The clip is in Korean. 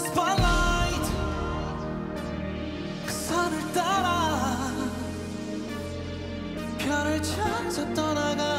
spotlight. 그 산을 따라 별을 찾아 떠나가